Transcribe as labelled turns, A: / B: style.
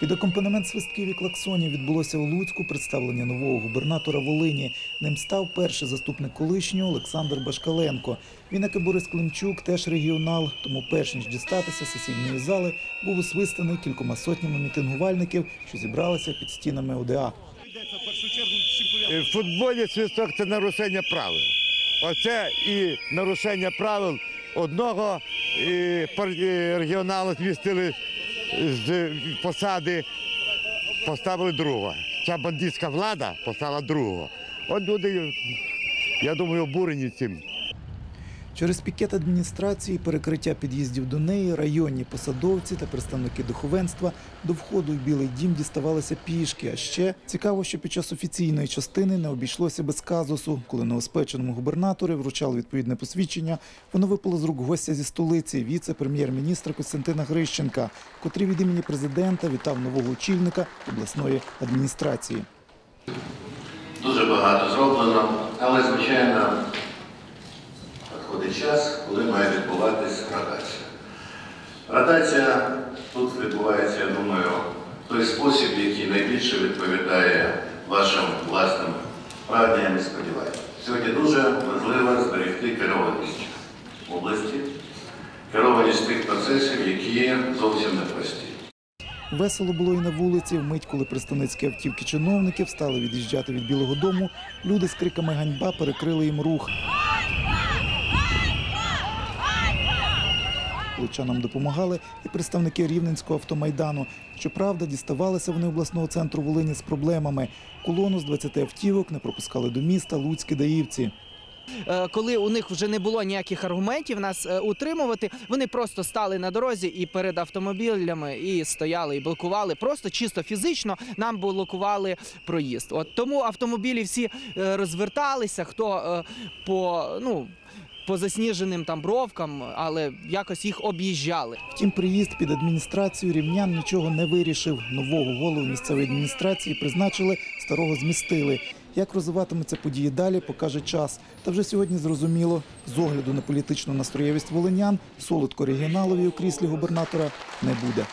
A: Під акомпанемент свистків і клаксонів відбулося у Луцьку представлення нового губернатора Волині. Ним став перший заступник колишнього Олександр Башкаленко. Він, як і Борис Климчук, теж регіонал, тому перш ніж дістатися сесійної зали, був усвистаний кількома сотнями мітингувальників, що зібралися під стінами ОДА.
B: В футболі свисток це нарушення правил. Оце і нарушення правил одного і, регіоналу змістили з посади, поставили другого. Ця бандитська влада поставила другого. От люди, я думаю, обурені цим.
A: Через пікет адміністрації, перекриття під'їздів до неї, районні посадовці та представники духовенства до входу в Білий дім діставалися пішки. А ще цікаво, що під час офіційної частини не обійшлося без казусу. Коли новоспеченому губернатору вручали відповідне посвідчення, воно випало з рук гостя зі столиці, віце-прем'єр-міністра Костянтина Грищенка, котрий від імені президента вітав нового очільника обласної адміністрації.
C: Дуже багато зроблено, але, звичайно, час, коли має відбуватись ротація. Ротація тут відбувається, я думаю, той спосіб, який найбільше відповідає вашим власним прагненням і сподіванням. Сьогодні дуже важливо зберегти керованість області, керованість тих процесів, які зовсім непрості.
A: Весело було і на вулиці. Вмить, коли представницькі автівки чиновників стали від'їжджати від Білого Дому, люди з криками ганьба перекрили їм рух. Лучанам допомагали і представники Рівненського автомайдану. Щоправда, діставалися вони обласного центру Волині з проблемами. Колону з 20 автівок не пропускали до міста луцькі даївці.
D: Е, коли у них вже не було ніяких аргументів нас е, утримувати, вони просто стали на дорозі і перед автомобілями і стояли і блокували. Просто чисто фізично нам блокували проїзд. От тому автомобілі всі е, розверталися, хто по ну. По засніженим там бровкам, але якось їх об'їжджали.
A: Втім, приїзд під адміністрацію рівнян нічого не вирішив. Нового голову місцевої адміністрації призначили, старого змістили. Як розвиватимуться події далі, покаже час. Та вже сьогодні зрозуміло, з огляду на політичну настроєвість волинян, солодко регіоналові у кріслі губернатора не буде.